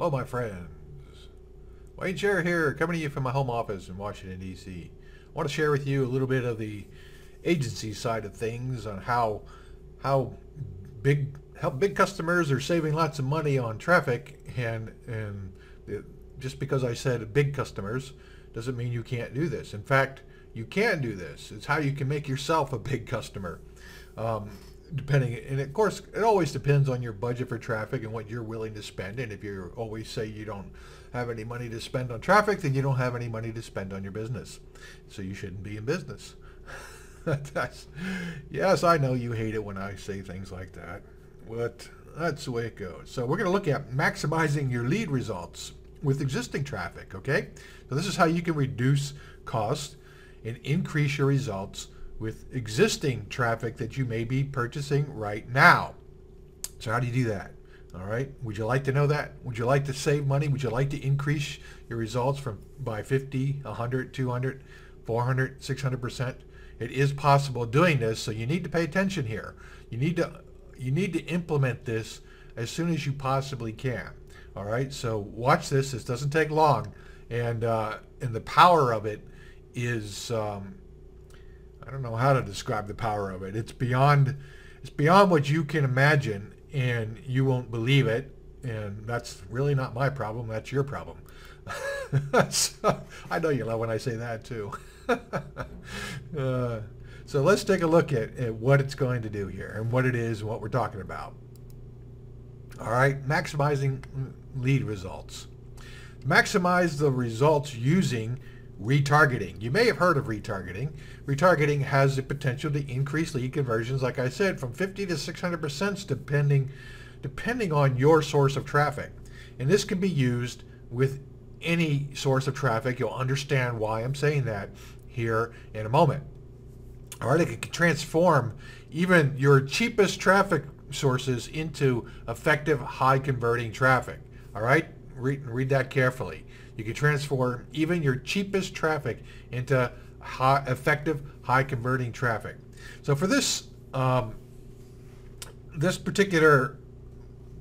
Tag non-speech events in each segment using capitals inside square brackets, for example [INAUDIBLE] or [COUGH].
Hello, my friends. Wayne Sharer here, coming to you from my home office in Washington, D.C. I want to share with you a little bit of the agency side of things on how how big how big customers are saving lots of money on traffic and and just because I said big customers doesn't mean you can't do this. In fact, you can do this. It's how you can make yourself a big customer. Um, depending, and of course, it always depends on your budget for traffic and what you're willing to spend. And if you always say you don't have any money to spend on traffic, then you don't have any money to spend on your business. So you shouldn't be in business. [LAUGHS] yes, I know you hate it when I say things like that, but that's the way it goes. So we're going to look at maximizing your lead results with existing traffic, okay? So this is how you can reduce cost and increase your results with existing traffic that you may be purchasing right now. So how do you do that? All right. Would you like to know that? Would you like to save money? Would you like to increase your results from by 50, 100, 200, 400, 600%? It is possible doing this, so you need to pay attention here. You need to you need to implement this as soon as you possibly can. All right. So watch this. This doesn't take long, and uh, and the power of it is um, I don't know how to describe the power of it. It's beyond it's beyond what you can imagine, and you won't believe it. And that's really not my problem. That's your problem. [LAUGHS] so, I know you love when I say that too. [LAUGHS] uh, so let's take a look at, at what it's going to do here and what it is and what we're talking about. All right, maximizing lead results. Maximize the results using retargeting. You may have heard of retargeting. Retargeting has the potential to increase lead conversions, like I said, from 50 to 600% depending, depending on your source of traffic. And this can be used with any source of traffic. You'll understand why I'm saying that here in a moment. All right, it can transform even your cheapest traffic sources into effective high converting traffic. All right, read, read that carefully. You can transform even your cheapest traffic into high, effective, high converting traffic. So for this um, this particular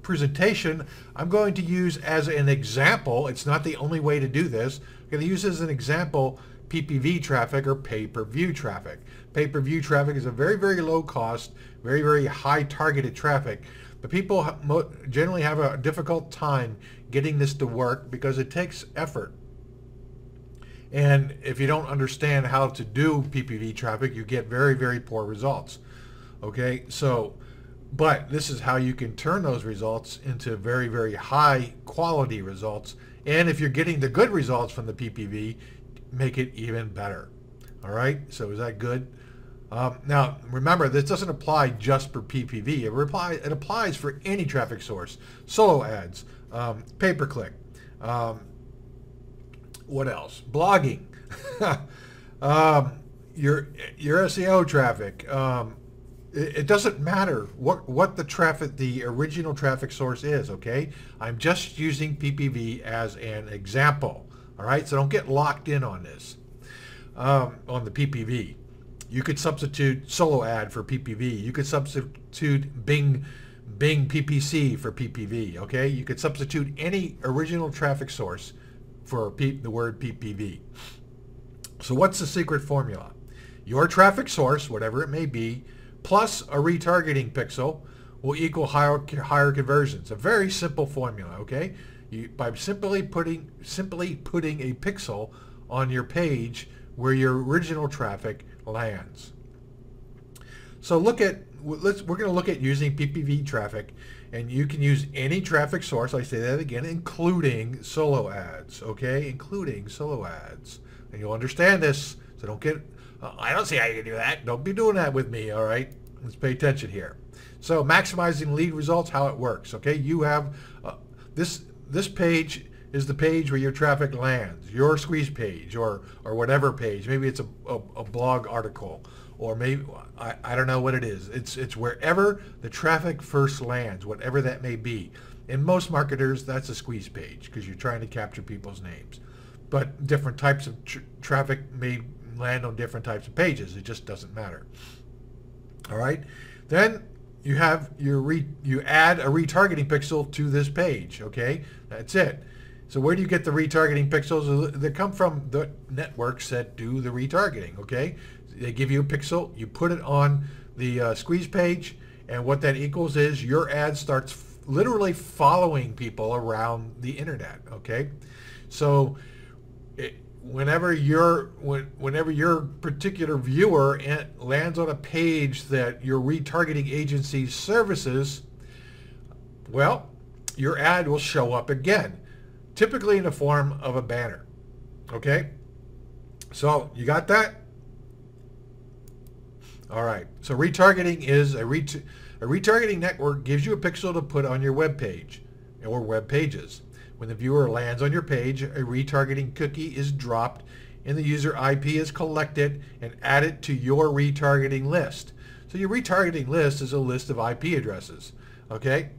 presentation, I'm going to use as an example, it's not the only way to do this, I'm going to use as an example PPV traffic or pay-per-view traffic. Pay-per-view traffic is a very, very low cost, very, very high targeted traffic but people generally have a difficult time getting this to work because it takes effort. And if you don't understand how to do PPV traffic, you get very, very poor results. Okay, so, but this is how you can turn those results into very, very high quality results. And if you're getting the good results from the PPV, make it even better. All right, so is that good? Um, now, remember, this doesn't apply just for PPV. It, reply, it applies for any traffic source. Solo ads, um, pay-per-click, um, what else? Blogging, [LAUGHS] um, your, your SEO traffic. Um, it, it doesn't matter what, what the traffic, the original traffic source is, okay? I'm just using PPV as an example, all right? So don't get locked in on this, um, on the PPV. You could substitute solo ad for PPV. You could substitute Bing Bing PPC for PPV, okay? You could substitute any original traffic source for P the word PPV. So what's the secret formula? Your traffic source, whatever it may be, plus a retargeting pixel will equal higher, higher conversions. A very simple formula, okay? You, by simply putting, simply putting a pixel on your page where your original traffic lands. So look at let's we're going to look at using PPV traffic and you can use any traffic source. I say that again, including solo ads, okay? Including solo ads. And you'll understand this, so don't get uh, I don't see how you can do that. Don't be doing that with me, all right? Let's pay attention here. So maximizing lead results, how it works, okay? You have uh, this this page is the page where your traffic lands, your squeeze page or, or whatever page. Maybe it's a, a, a blog article or maybe, I, I don't know what it is. It's, it's wherever the traffic first lands, whatever that may be. In most marketers, that's a squeeze page because you're trying to capture people's names. But different types of tr traffic may land on different types of pages. It just doesn't matter. All right. Then you have your re, you add a retargeting pixel to this page. Okay, that's it. So where do you get the retargeting pixels? They come from the networks that do the retargeting. Okay, they give you a pixel, you put it on the uh, squeeze page, and what that equals is your ad starts literally following people around the internet. Okay, so it, whenever your when, whenever your particular viewer lands on a page that your retargeting agency services, well, your ad will show up again, typically in the form of a banner. Okay? So you got that? All right. So retargeting is a, ret a retargeting network gives you a pixel to put on your web page or web pages. When the viewer lands on your page, a retargeting cookie is dropped and the user IP is collected and added to your retargeting list. So your retargeting list is a list of IP addresses. Okay?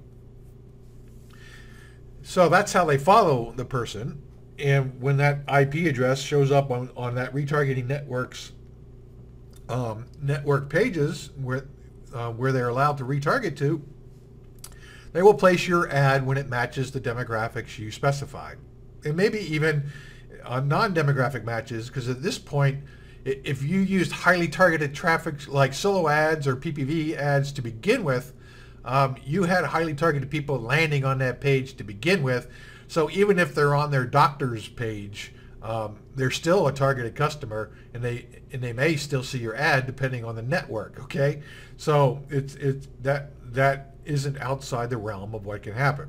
So that's how they follow the person. And when that IP address shows up on, on that retargeting network's um, network pages where, uh, where they're allowed to retarget to, they will place your ad when it matches the demographics you specified. And maybe even on non-demographic matches, because at this point, if you used highly targeted traffic like solo ads or PPV ads to begin with, um, you had highly targeted people landing on that page to begin with. So even if they're on their doctor's page, um, they're still a targeted customer, and they and they may still see your ad depending on the network. Okay, so it's it's that that isn't outside the realm of what can happen.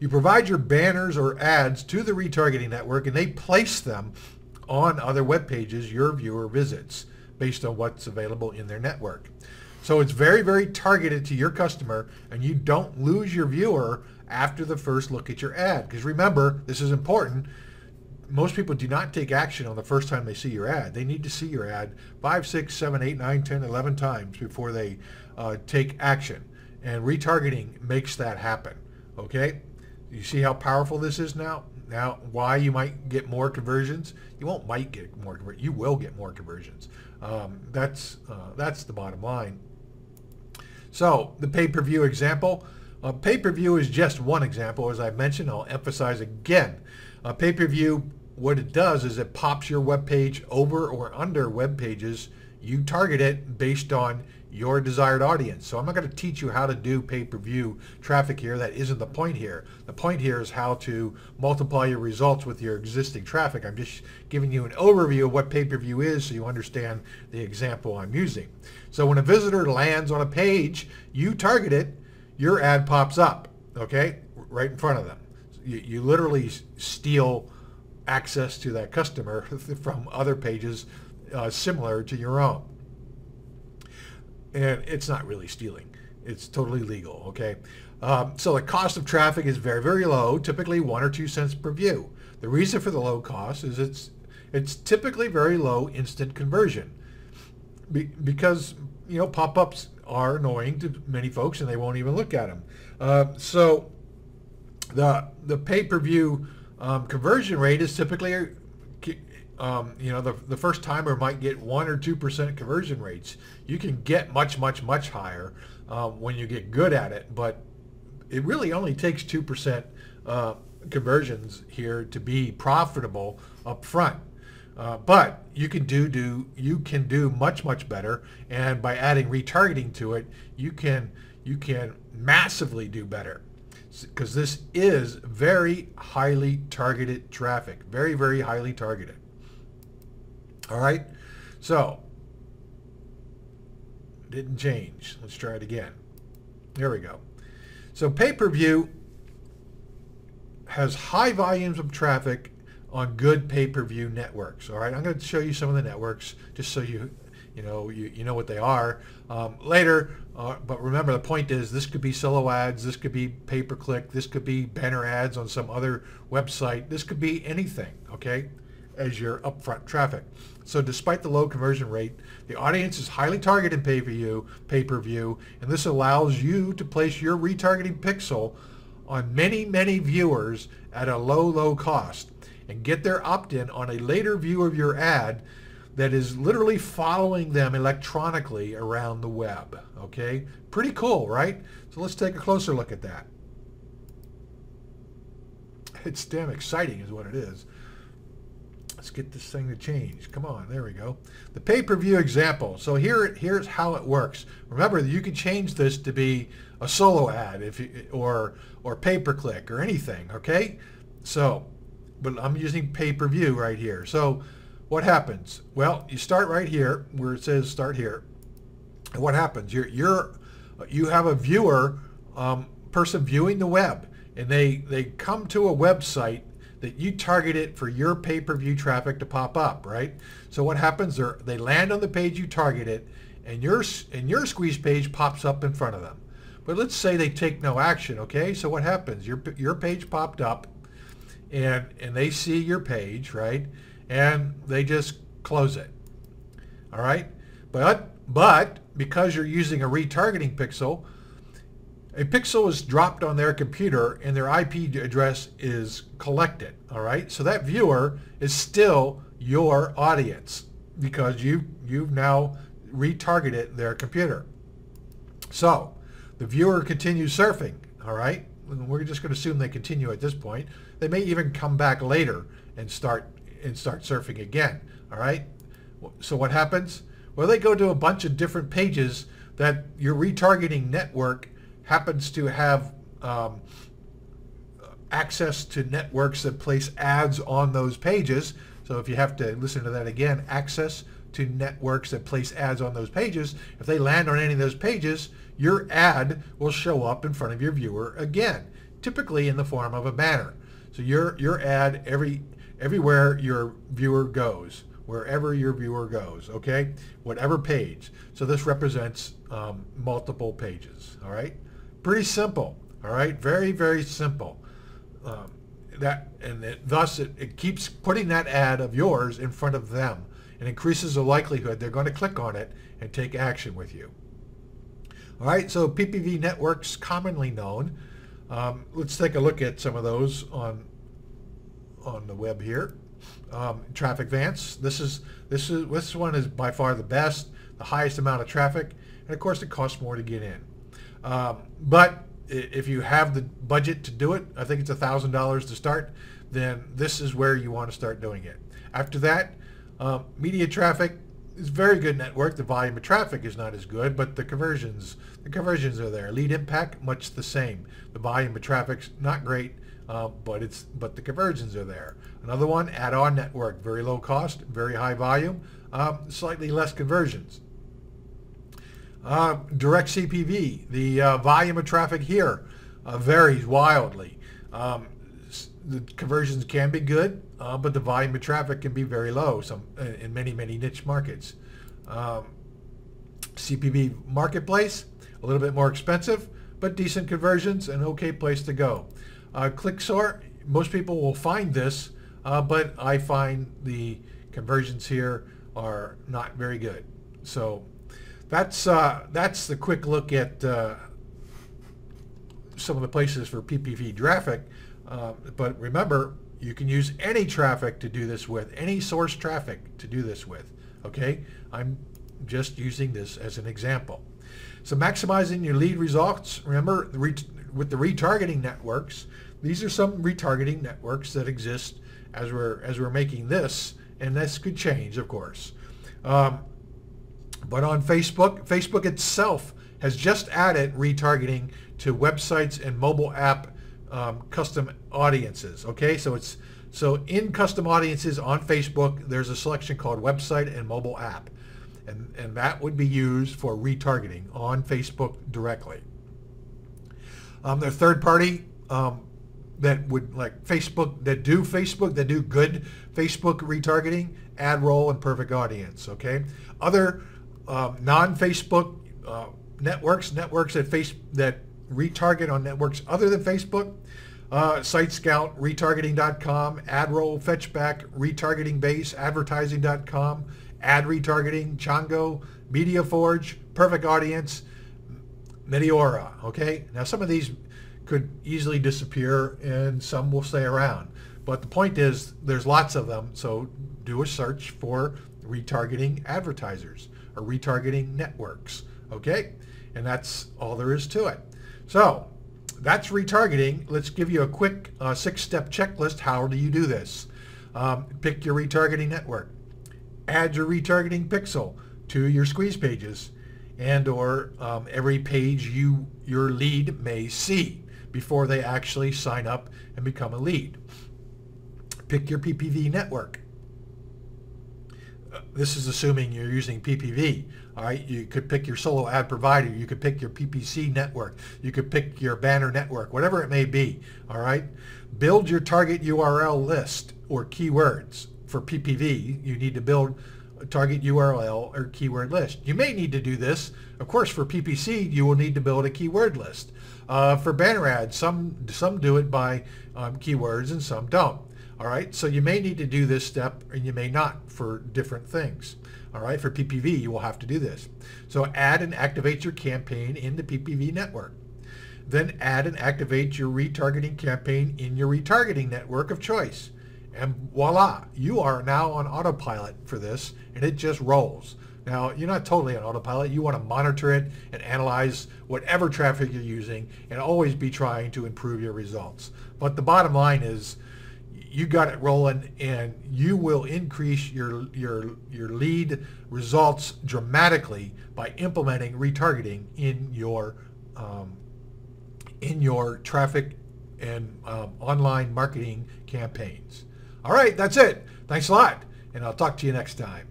You provide your banners or ads to the retargeting network and they place them on other web pages your viewer visits based on what's available in their network. So it's very, very targeted to your customer and you don't lose your viewer after the first look at your ad. Because remember, this is important, most people do not take action on the first time they see your ad. They need to see your ad five, six, seven, eight, nine, ten, eleven times before they uh, take action. And retargeting makes that happen. Okay? You see how powerful this is now? Now, why you might get more conversions? You won't might get more conversions. You will get more conversions. Um, that's uh, that's the bottom line. So the pay-per-view example. Uh, pay-per-view is just one example. As I mentioned, I'll emphasize again. Uh, pay-per-view, what it does is it pops your web page over or under web pages. You target it based on your desired audience. So I'm not going to teach you how to do pay-per-view traffic here. That isn't the point here. The point here is how to multiply your results with your existing traffic. I'm just giving you an overview of what pay-per-view is so you understand the example I'm using. So when a visitor lands on a page, you target it, your ad pops up, okay, right in front of them. You, you literally steal access to that customer [LAUGHS] from other pages uh, similar to your own and it's not really stealing. It's totally legal, okay? Um, so the cost of traffic is very, very low, typically one or two cents per view. The reason for the low cost is it's it's typically very low instant conversion Be, because you know pop-ups are annoying to many folks and they won't even look at them. Uh, so the the pay-per-view um, conversion rate is typically um, you know, the, the first timer might get 1 or 2% conversion rates. You can get much, much, much higher uh, when you get good at it, but it really only takes 2% uh, conversions here to be profitable up front. Uh, but you can do do you can do much much better, and by adding retargeting to it, you can you can massively do better because this is very highly targeted traffic, very very highly targeted. All right. So, didn't change. Let's try it again. There we go. So pay-per-view has high volumes of traffic on good pay-per-view networks. All right, I'm going to show you some of the networks just so you you know you, you know what they are um, later. Uh, but remember, the point is this could be solo ads, this could be pay-per-click, this could be banner ads on some other website, this could be anything. Okay, as your upfront traffic. So despite the low conversion rate, the audience is highly targeted pay-per-view, pay-per-view, and this allows you to place your retargeting pixel on many, many viewers at a low, low cost and get their opt-in on a later view of your ad that is literally following them electronically around the web. Okay, pretty cool, right? So let's take a closer look at that. It's damn exciting is what it is. Let's get this thing to change. Come on, there we go. The pay-per-view example. So here, here's how it works. Remember, you can change this to be a solo ad, if you, or or pay-per-click or anything. Okay, so, but I'm using pay-per-view right here. So what happens? Well, you start right here where it says start here. And what happens? You're, you're, you have a viewer, um, person viewing the web, and they, they come to a website that you target it for your pay-per-view traffic to pop up, right? So what happens? They they land on the page you targeted, and your and your squeeze page pops up in front of them. But let's say they take no action, okay? So what happens? Your your page popped up, and and they see your page, right? and they just close it. All right? But, but because you're using a retargeting pixel, a pixel is dropped on their computer and their IP address is collected. All right? So that viewer is still your audience because you, you've now retargeted their computer. So the viewer continues surfing. All right? We're just going to assume they continue at this point. They may even come back later and start and start surfing again. All right. So what happens? Well, they go to a bunch of different pages that your retargeting network happens to have um, access to networks that place ads on those pages. So if you have to listen to that again, access to networks that place ads on those pages. If they land on any of those pages, your ad will show up in front of your viewer again, typically in the form of a banner. So your your ad every everywhere your viewer goes, wherever your viewer goes, okay? Whatever page. So this represents um, multiple pages, all right? Pretty simple, all right? Very, very simple. Um, that and it, thus it, it keeps putting that ad of yours in front of them and increases the likelihood they're going to click on it and take action with you. All right, so PPV networks commonly known. Um, let's take a look at some of those on on the web here. Um, TrafficVance. This is this is this one is by far the best, the highest amount of traffic, and of course it costs more to get in. Um, but if you have the budget to do it, I think it's a thousand dollars to start. Then this is where you want to start doing it. After that, um, media traffic is very good network. The volume of traffic is not as good, but the conversions the conversions are there. Lead impact much the same. The volume of traffic's not great uh, but it's but the conversions are there. Another one, AdOn Network, very low cost, very high volume, um, slightly less conversions. Uh, direct CPV, the uh, volume of traffic here uh, varies wildly. Um, the conversions can be good, uh, but the volume of traffic can be very low some in many, many niche markets. Um, CPV marketplace, a little bit more expensive, but decent conversions, an okay place to go. Uh, ClickSource, most people will find this, uh, but I find the conversions here are not very good. So that's uh, that's the quick look at uh, some of the places for PPV traffic. Uh, but remember, you can use any traffic to do this with, any source traffic to do this with. Okay, I'm just using this as an example. So maximizing your lead results, remember with the retargeting networks, these are some retargeting networks that exist as we're as we're making this, and this could change, of course. Um, but on Facebook, Facebook itself has just added retargeting to websites and mobile app um, custom audiences. Okay, so it's so in custom audiences on Facebook, there's a selection called website and mobile app, and and that would be used for retargeting on Facebook directly. Um, they're third party um, that would like Facebook that do Facebook that do good Facebook retargeting, AdRoll and Perfect Audience. Okay, other um, non-Facebook uh, networks, networks that face that retarget on networks other than Facebook. Uh, SiteScout, retargeting.com, AdRoll, Fetchback, retargeting base, advertising.com, ad retargeting, Chango, MediaForge, Perfect Audience, Meteora. Okay, now some of these could easily disappear and some will stay around. But the point is there's lots of them, so do a search for retargeting advertisers or retargeting networks. Okay? And that's all there is to it. So that's retargeting. Let's give you a quick uh, six-step checklist. How do you do this? Um, pick your retargeting network. Add your retargeting pixel to your squeeze pages and or um, every page you your lead may see before they actually sign up and become a lead. Pick your PPV network. This is assuming you're using PPV. All right, you could pick your solo ad provider. You could pick your PPC network. You could pick your banner network, whatever it may be. All right, build your target URL list or keywords for PPV. You need to build a target URL or keyword list. You may need to do this. Of course, for PPC, you will need to build a keyword list. Uh, for banner ads, some some do it by um, keywords and some don't. All right, so you may need to do this step and you may not for different things. All right, for PPV, you will have to do this. So add and activate your campaign in the PPV network. Then add and activate your retargeting campaign in your retargeting network of choice. And voila, you are now on autopilot for this and it just rolls. Now, you're not totally on autopilot. You want to monitor it and analyze whatever traffic you're using and always be trying to improve your results. But the bottom line is you got it rolling and you will increase your your your lead results dramatically by implementing retargeting in your um, in your traffic and um, online marketing campaigns. All right, that's it. Thanks a lot, and I'll talk to you next time.